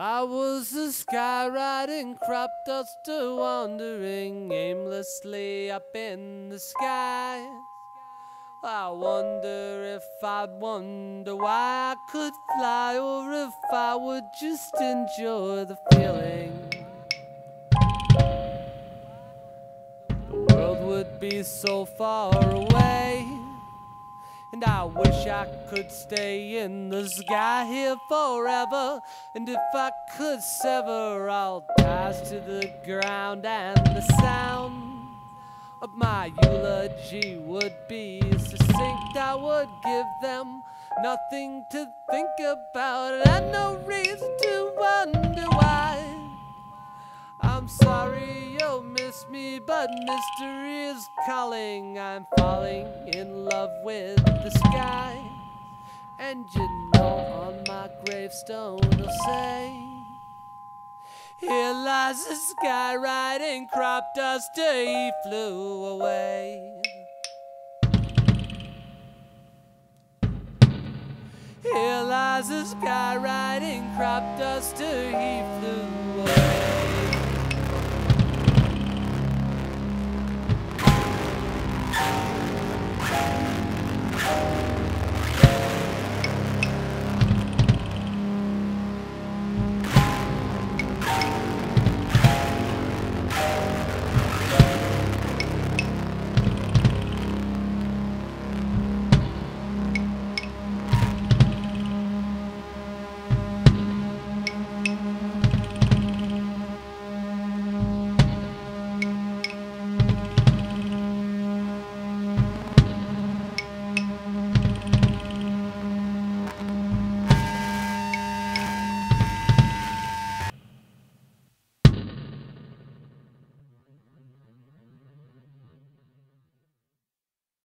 I was a sky writing crop duster wandering aimlessly up in the sky. I wonder if I'd wonder why I could fly or if I would just enjoy the feeling. The world would be so far away. And I wish I could stay in the sky here forever. And if I could sever all ties to the ground, and the sound of my eulogy would be succinct, I would give them nothing to think about and no reason to wonder why. I'm sorry you'll miss me, but mystery is calling. I'm falling in love with the sky. And you know, on my gravestone, I'll say, Here lies the sky writing crop duster, he flew away. Here lies the sky writing crop duster, he flew away.